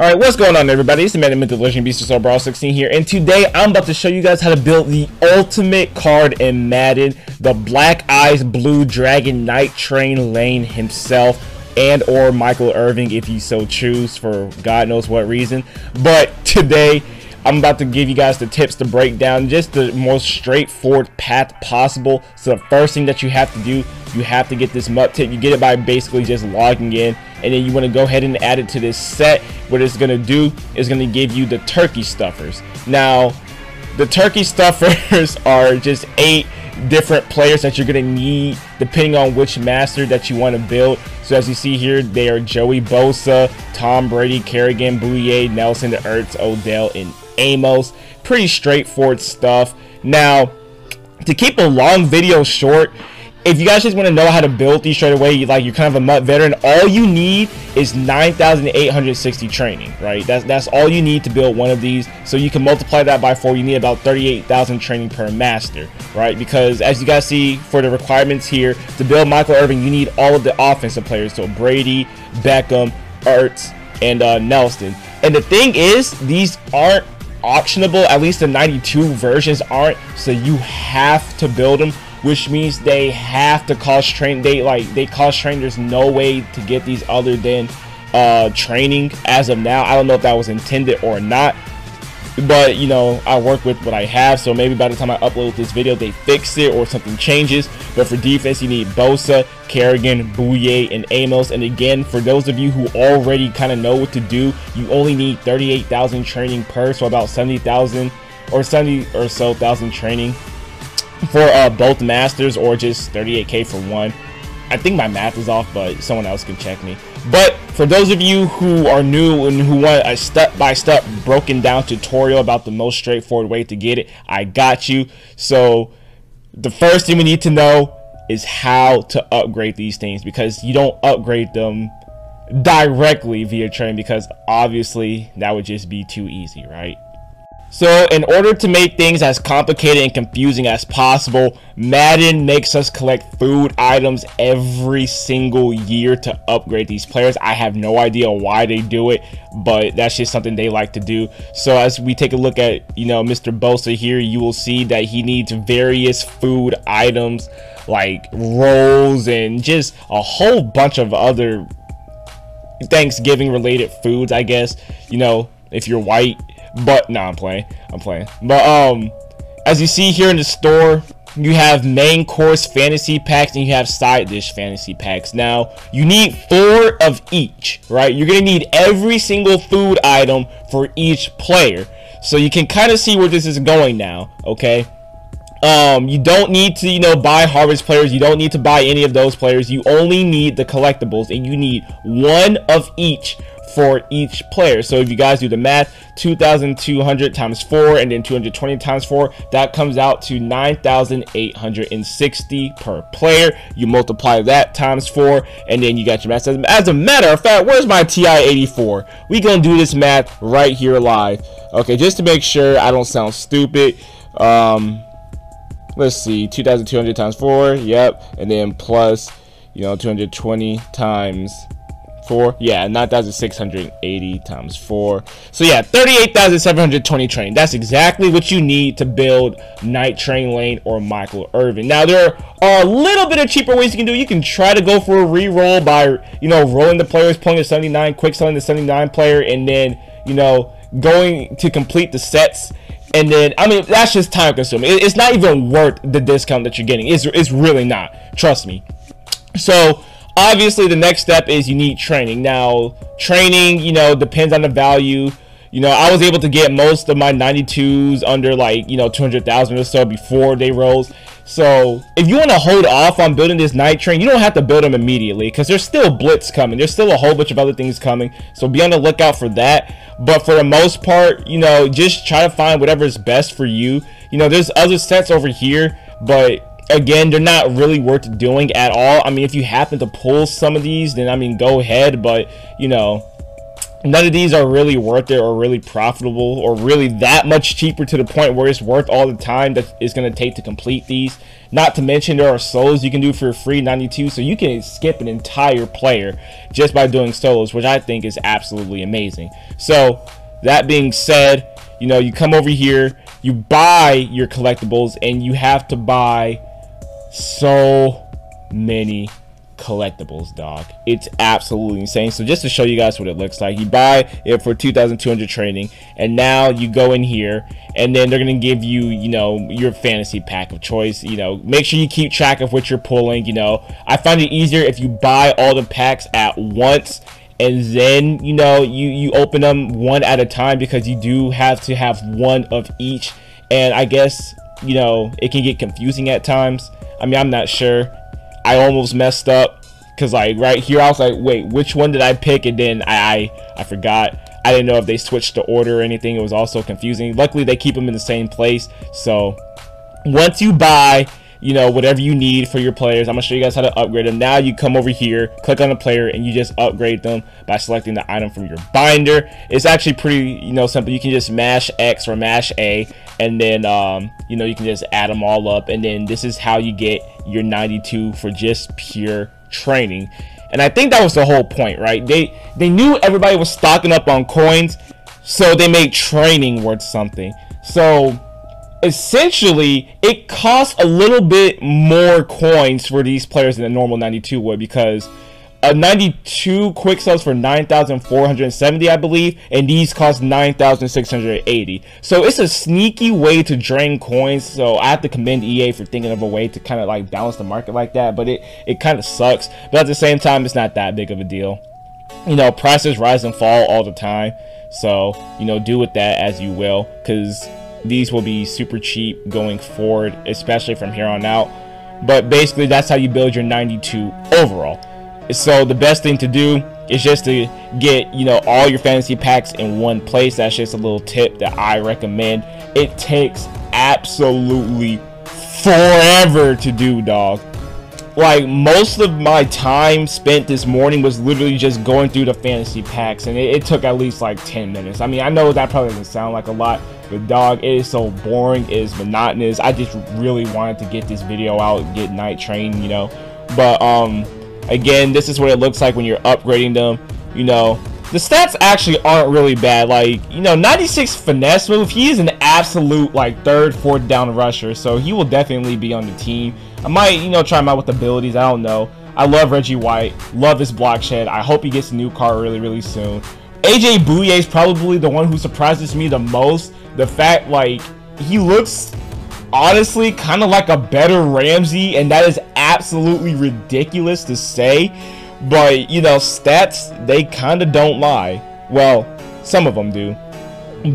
Alright, what's going on everybody? It's the Man Mental Legend Beast of Brawl 16 here, and today I'm about to show you guys how to build the ultimate card in Madden, the Black Eyes Blue Dragon Night Train Lane himself, and or Michael Irvin if you so choose for God knows what reason. But today, I'm about to give you guys the tips to break down just the most straightforward path possible. So the first thing that you have to do, you have to get this MUT tip. You get it by basically just logging in and then you want to go ahead and add it to this set. What it's going to do is going to give you the turkey stuffers. Now, the turkey stuffers are just eight different players that you're going to need depending on which master that you want to build. So as you see here, they are Joey Bosa, Tom Brady, Kerrigan, Bouye, Nelson, the Ertz, Odell, and Amos. Pretty straightforward stuff. Now, to keep a long video short, if you guys just want to know how to build these straight away, like you're kind of a MUT veteran, all you need is 9,860 training, right? That's that's all you need to build one of these. So you can multiply that by four. You need about 38,000 training per master, right? Because as you guys see for the requirements here, to build Michael Irvin, you need all of the offensive players. So Brady, Beckham, Ertz, and uh, Nelson. And the thing is, these aren't optionable. At least the 92 versions aren't. So you have to build them which means they have to cost train they like they cost train there's no way to get these other than uh training as of now i don't know if that was intended or not but you know i work with what i have so maybe by the time i upload this video they fix it or something changes but for defense you need bosa kerrigan bouye and amos and again for those of you who already kind of know what to do you only need 38,000 training per so about 70,000 or 70 or so thousand training for uh, both masters or just 38k for one. I think my math is off, but someone else can check me. But for those of you who are new and who want a step-by-step -step broken down tutorial about the most straightforward way to get it, I got you. So the first thing we need to know is how to upgrade these things because you don't upgrade them directly via train because obviously that would just be too easy, right? So in order to make things as complicated and confusing as possible, Madden makes us collect food items every single year to upgrade these players. I have no idea why they do it, but that's just something they like to do. So as we take a look at, you know, Mr. Bosa here, you will see that he needs various food items like rolls and just a whole bunch of other Thanksgiving related foods, I guess. You know, if you're white, but nah, I'm playing. I'm playing. But um, as you see here in the store, you have main course fantasy packs and you have side dish fantasy packs. Now, you need four of each, right? You're gonna need every single food item for each player. So you can kind of see where this is going now, okay? Um, you don't need to, you know, buy harvest players. You don't need to buy any of those players. You only need the collectibles, and you need one of each for each player. So if you guys do the math, 2,200 times 4 and then 220 times 4, that comes out to 9,860 per player. You multiply that times 4 and then you got your math. As a matter of fact, where's my TI-84? We gonna do this math right here live. Okay, just to make sure I don't sound stupid. Um, let's see, 2,200 times 4, yep, and then plus, you know, 220 times four yeah 9680 times four so yeah 38720 train that's exactly what you need to build night train lane or michael irvin now there are a little bit of cheaper ways you can do you can try to go for a re-roll by you know rolling the players pulling the 79 quick selling the 79 player and then you know going to complete the sets and then I mean that's just time consuming. It's not even worth the discount that you're getting. It's it's really not. Trust me. So obviously the next step is you need training. Now training you know depends on the value. You know i was able to get most of my 92s under like you know 200,000 or so before they rose. So if you want to hold off on building this night train you don't have to build them immediately because there's still blitz coming. There's still a whole bunch of other things coming. So be on the lookout for that. But for the most part you know just try to find whatever is best for you. You know there's other sets over here but again, they're not really worth doing at all. I mean, if you happen to pull some of these, then I mean, go ahead. But you know, none of these are really worth it or really profitable or really that much cheaper to the point where it's worth all the time that it's going to take to complete these. Not to mention there are solos you can do for free 92 so you can skip an entire player just by doing solos which I think is absolutely amazing. So that being said, you know, you come over here, you buy your collectibles and you have to buy so many collectibles, dog. It's absolutely insane. So just to show you guys what it looks like, you buy it for 2,200 training, and now you go in here, and then they're gonna give you, you know, your fantasy pack of choice. You know, make sure you keep track of what you're pulling. You know, I find it easier if you buy all the packs at once and then you know you you open them one at a time because you do have to have one of each and i guess you know it can get confusing at times i mean i'm not sure I almost messed up because like right here I was like, wait, which one did I pick? And then I, I I forgot. I didn't know if they switched the order or anything. It was also confusing. Luckily, they keep them in the same place. So once you buy you know, whatever you need for your players. I'm gonna show you guys how to upgrade them. Now you come over here, click on the player, and you just upgrade them by selecting the item from your binder. It's actually pretty, you know, simple. You can just mash X or mash A, and then, um, you know, you can just add them all up. And then this is how you get your 92 for just pure training. And I think that was the whole point, right? They they knew everybody was stocking up on coins, so they made training worth something. So essentially it costs a little bit more coins for these players than a normal 92 would because a 92 quick sells for 9,470 I believe and these cost 9,680 so it's a sneaky way to drain coins so I have to commend EA for thinking of a way to kind of like balance the market like that but it it kind of sucks. But at the same time it's not that big of a deal. You know prices rise and fall all the time so you know do with that as you will because these will be super cheap going forward, especially from here on out. But basically, that's how you build your 92 overall. So the best thing to do is just to get, you know, all your fantasy packs in one place. That's just a little tip that I recommend. It takes absolutely forever to do, dog like most of my time spent this morning was literally just going through the fantasy packs and it, it, took at least like 10 minutes i mean i know that probably doesn't sound like a lot but dog it is so boring it is monotonous i just really wanted to get this video out get night train you know but um again this is what it looks like when you're upgrading them you know the stats actually aren't really bad. Like, you know, 96 finesse move, he is an absolute, like, third, fourth down rusher. So he will definitely be on the team. I might, you know, try him out with abilities. I don't know. I love Reggie White. Love his block shed. I hope he gets a new car really, really soon. AJ Bouye is probably the one who surprises me the most. The fact, like, he looks honestly kind of like a better Ramsey, and that is absolutely ridiculous to say. But, you know, stats, they kind of don't lie. Well, some of them do.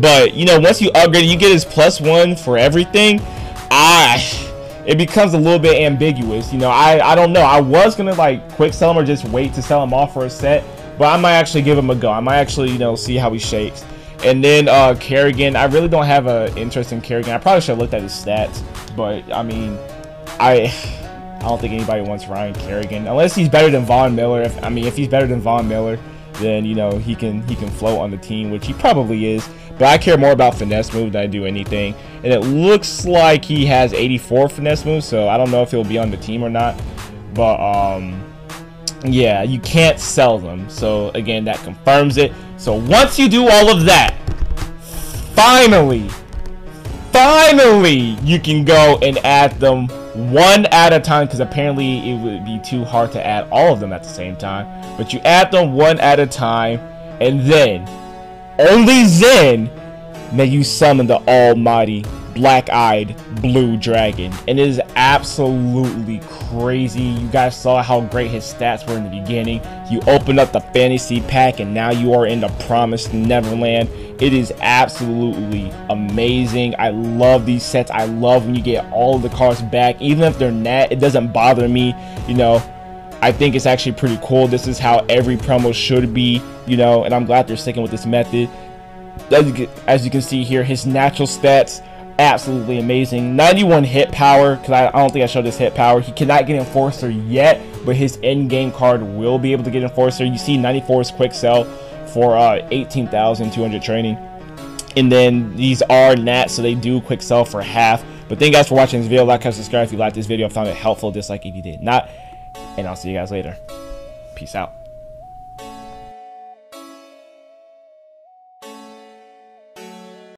But, you know, once you upgrade, you get his plus one for everything. I it becomes a little bit ambiguous. You know, I, I don't know. I was to, like, quick sell him or just wait to sell him off for a set. But I might actually give him a go. I might actually, you know, see how he shakes. And then uh, Kerrigan, I really don't have an interest in Kerrigan. I probably should have looked at his stats. But, I mean, I... I don't think anybody wants Ryan Kerrigan unless he's better than Von Miller. If, I mean, if he's better than Von Miller, then you know he can he can float on the team, which he probably is. But I care more about finesse move than I do anything. And it looks like he has 84 finesse moves, so I don't know if he'll be on the team or not. But um, yeah, you can't sell them. So again, that confirms it. So once you do all of that, finally, finally, you can go and add them one at a time because apparently it would be too hard to add all of them at the same time. But you add them one at a time, and then, only then, may you summon the almighty black-eyed blue dragon. And it is absolutely crazy. You guys saw how great his stats were in the beginning. You open up the fantasy pack, and now you are in the promised Neverland it is absolutely amazing. I love these sets. I love when you get all the cards back. Even if they're not, it doesn't bother me. You know, I think it's actually pretty cool. This is how every promo should be, you know, and I'm glad they're sticking with this method. As you can see here, his natural stats, absolutely amazing. 91 hit power, because I, I, don't think I showed this hit power. He cannot get Enforcer yet, but his in-game card will be able to get Enforcer. You see 94's quick sell for uh, 18,200 training. And then these are nats, so they do quick sell for half. But thank you guys for watching this video. Like, comment, subscribe if you liked this video. Found it helpful. Dislike if you did not. And I'll see you guys later. Peace out.